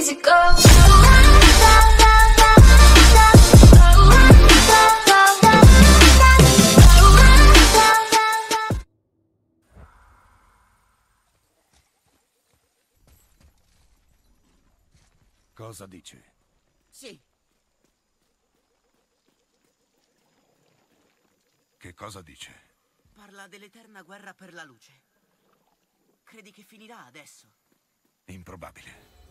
easy go. Cosa dice? Sì, Che cosa dice? parla dell'eterna guerra per la luce. Credi che finirà adesso? Improbabile.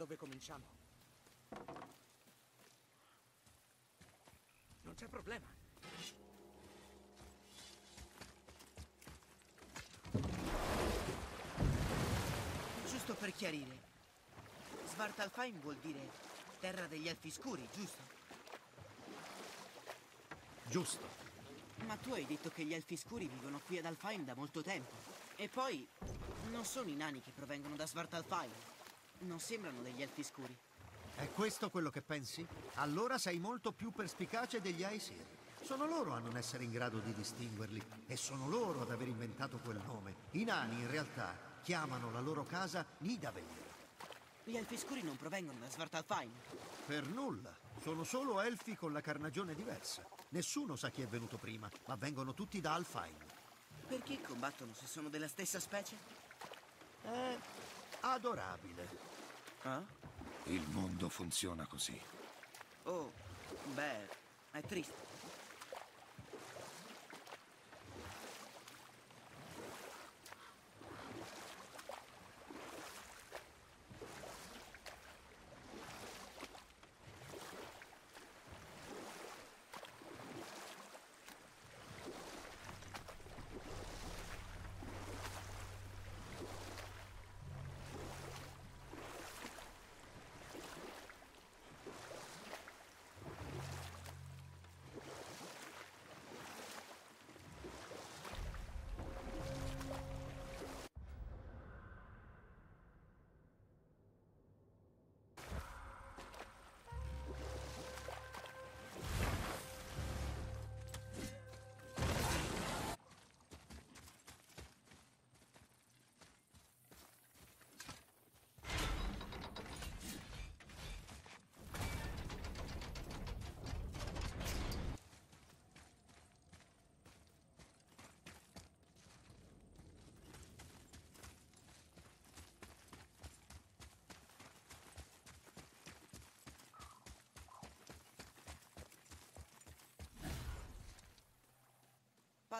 dove cominciamo? Non c'è problema. Giusto per chiarire. Svartalfheim vuol dire terra degli elfi scuri, giusto? Giusto. Ma tu hai detto che gli elfi scuri vivono qui ad Alfheim da molto tempo. E poi non sono i nani che provengono da Svartalfheim. Non sembrano degli elfi scuri. È questo quello che pensi? Allora sei molto più perspicace degli Aesir. Sono loro a non essere in grado di distinguerli e sono loro ad aver inventato quel nome. I nani, in realtà, chiamano la loro casa Nidavellir. Gli elfi scuri non provengono da Svartalfheim. Per nulla. Sono solo elfi con la carnagione diversa. Nessuno sa chi è venuto prima, ma vengono tutti da Alfheim. Perché combattono se sono della stessa specie? È adorabile. Ah? Il mondo funziona così. Oh, beh, è triste.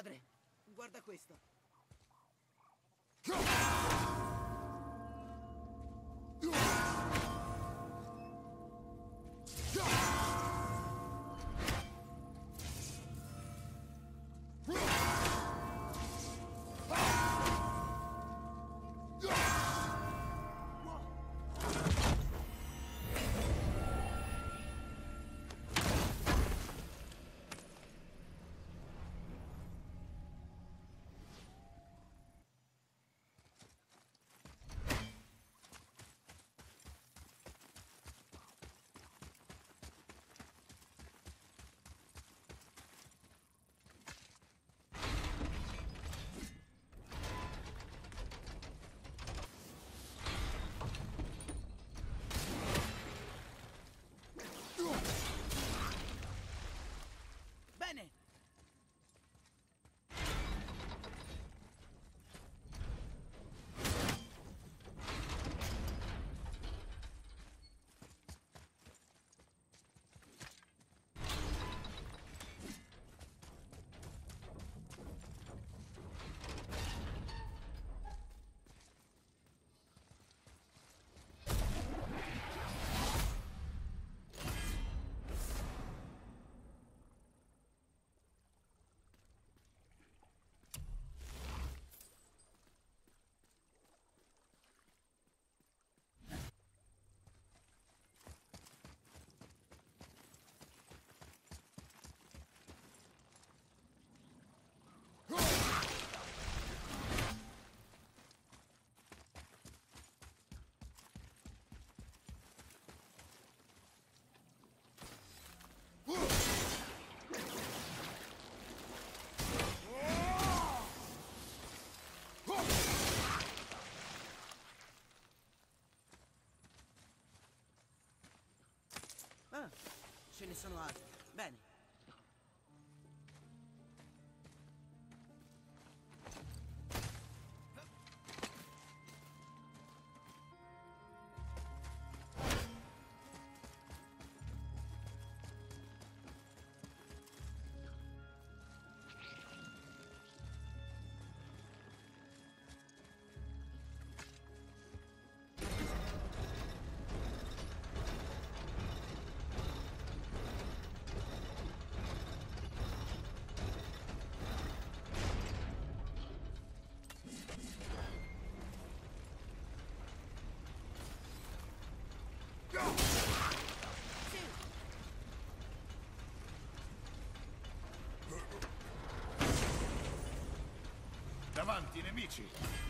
Padre, guarda questo. Ne sono altri. Bene. Davanti, nemici!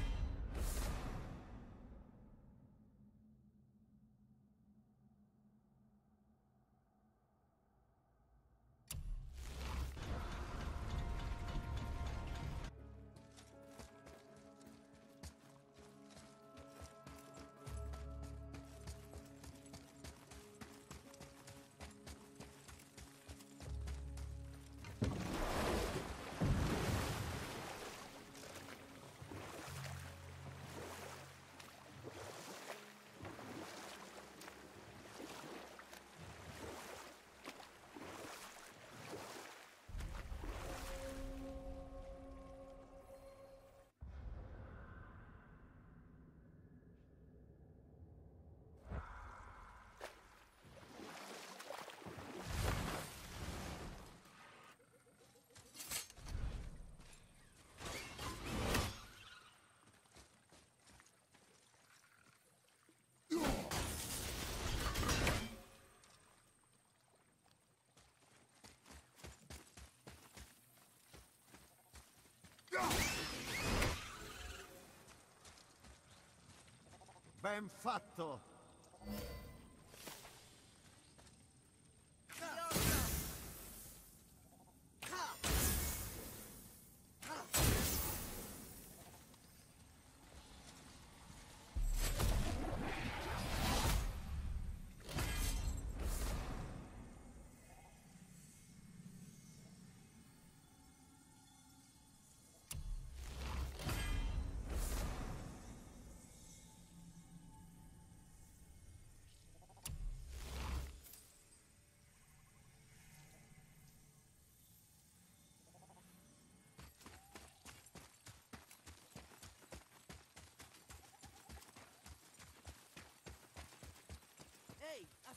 Ben fatto!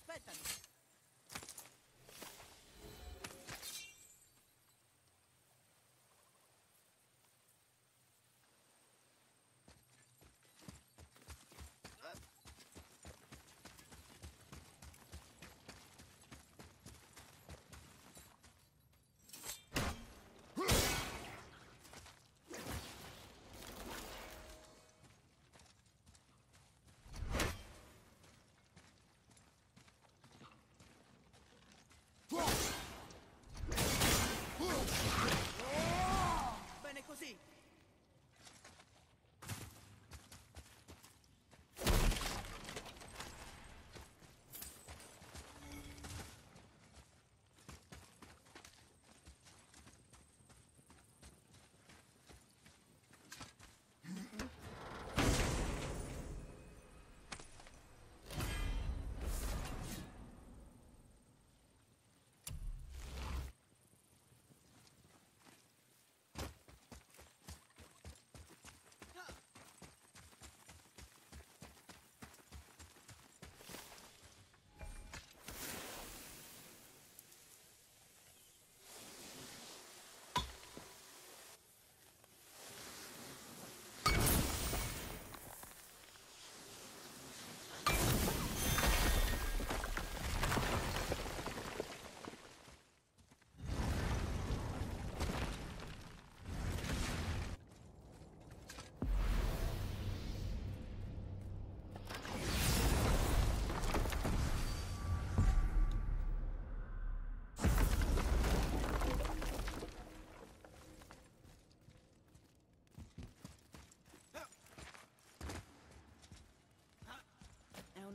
Aspettami!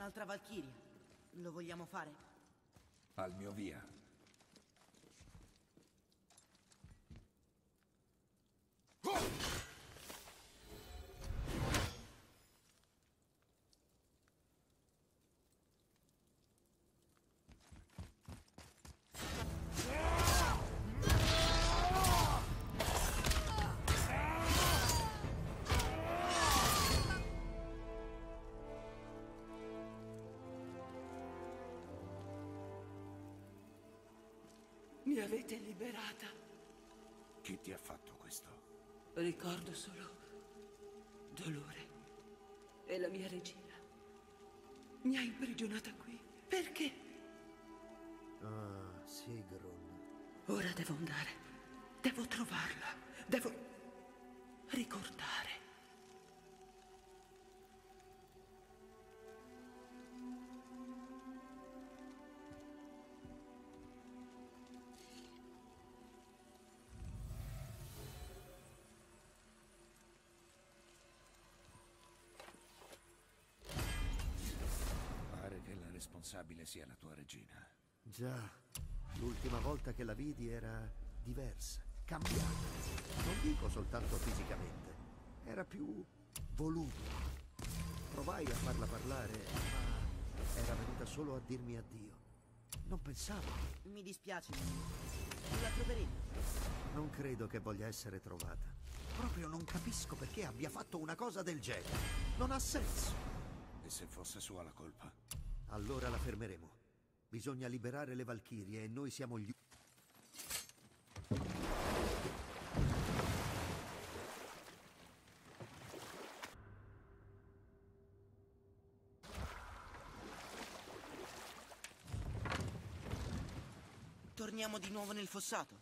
Un'altra Valchiria. Lo vogliamo fare? Al mio via. Mi avete liberata. Chi ti ha fatto questo? Ricordo solo dolore. E la mia regina mi ha imprigionata qui. Perché? Ah, Sigrun. Ora devo andare. Devo trovarla. Devo ricordare. Responsabile sia la tua regina. Già, l'ultima volta che la vidi era diversa, cambiata. Non dico soltanto fisicamente, era più voluta. Provai a farla parlare, ma era venuta solo a dirmi addio. Non pensavo. Mi dispiace. La troveremo. Non credo che voglia essere trovata. Proprio non capisco perché abbia fatto una cosa del genere. Non ha senso. E se fosse sua la colpa? Allora la fermeremo. Bisogna liberare le Valchirie e noi siamo gli... Torniamo di nuovo nel fossato.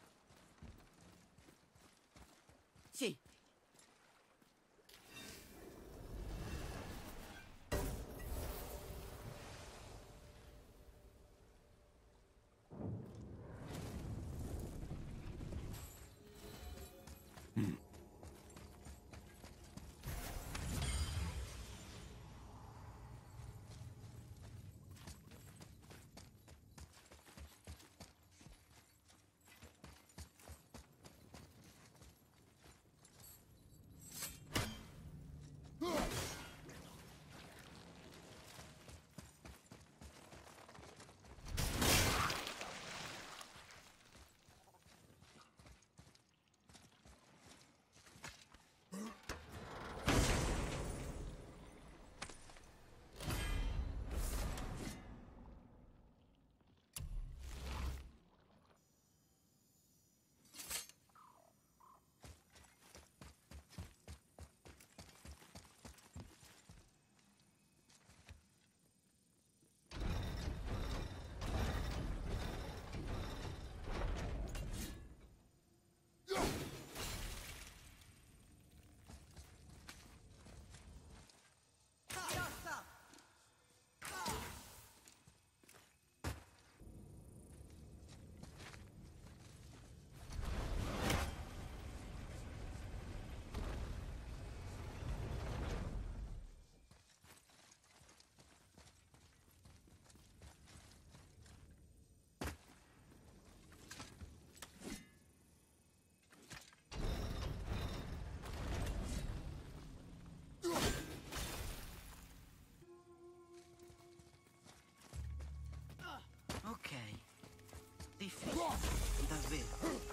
ver.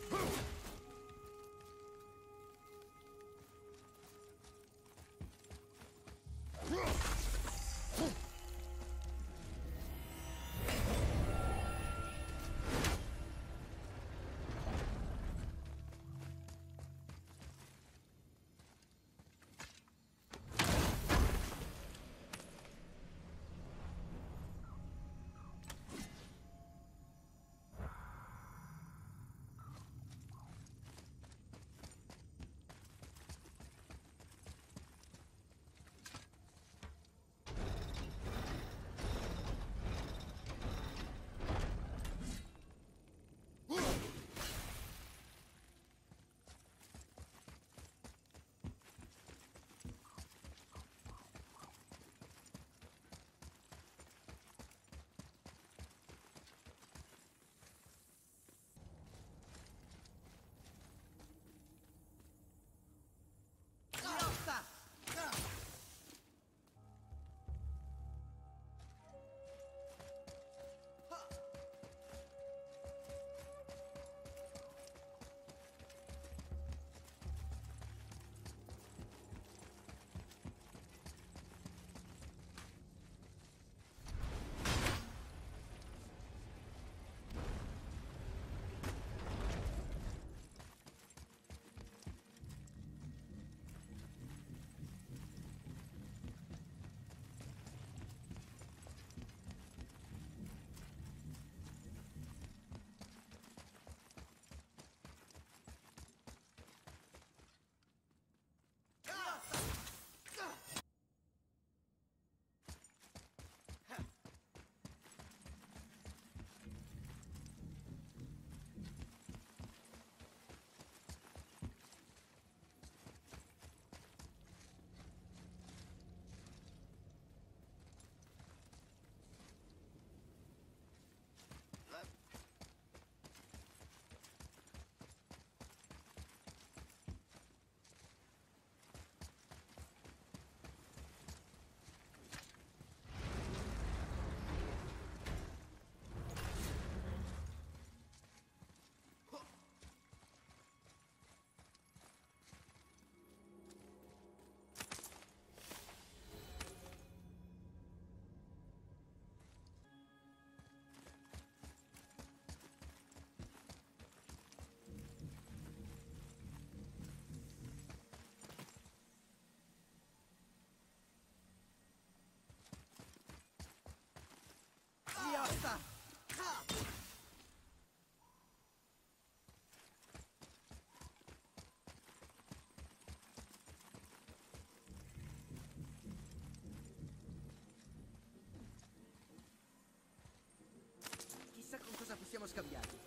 Μοσκαβιάτη.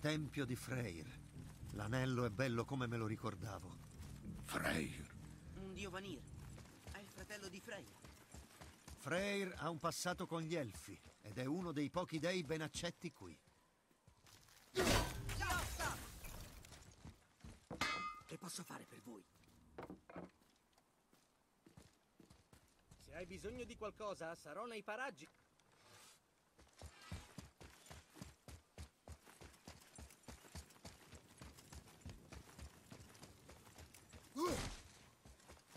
Tempio di Freyr. L'anello è bello come me lo ricordavo. Freyr. Un dio Vanir. È il fratello di Freya. Freyr ha un passato con gli Elfi ed è uno dei pochi dei ben accetti qui. Che posso fare per voi? Se hai bisogno di qualcosa, sarò nei paraggi.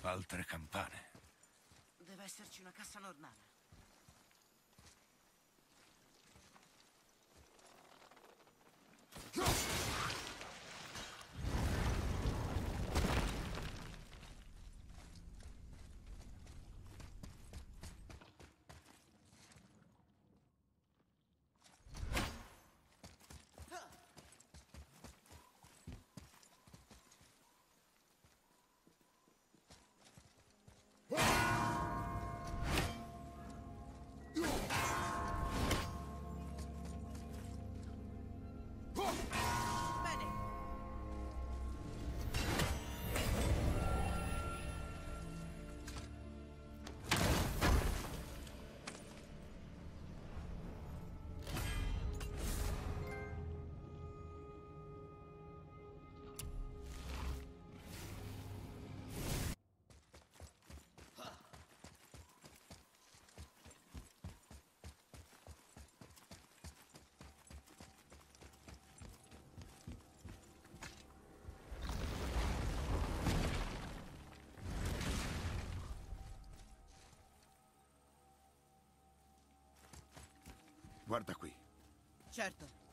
Altre campane. Deve esserci una cassa nornana. Guarda qui. Certo.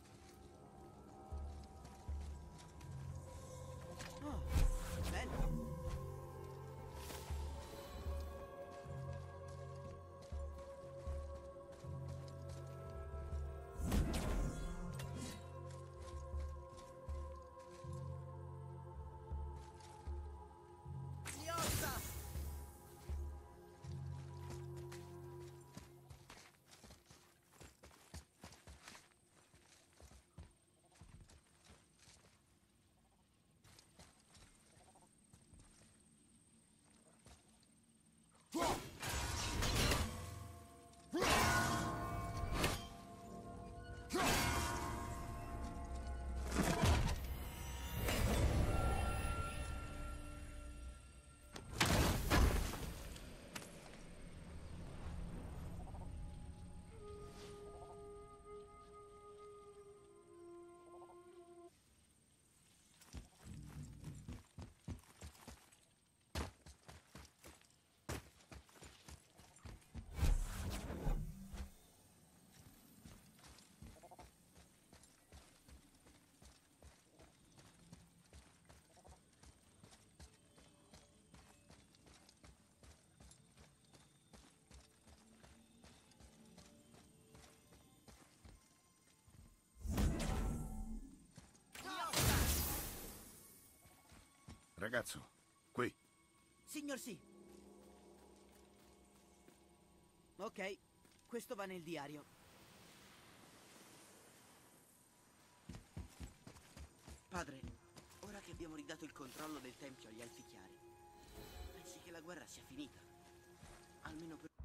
Ragazzo, qui. Signor sì. Ok, questo va nel diario. Padre, ora che abbiamo ridato il controllo del tempio agli Elfi Chiari, pensi che la guerra sia finita? Almeno per...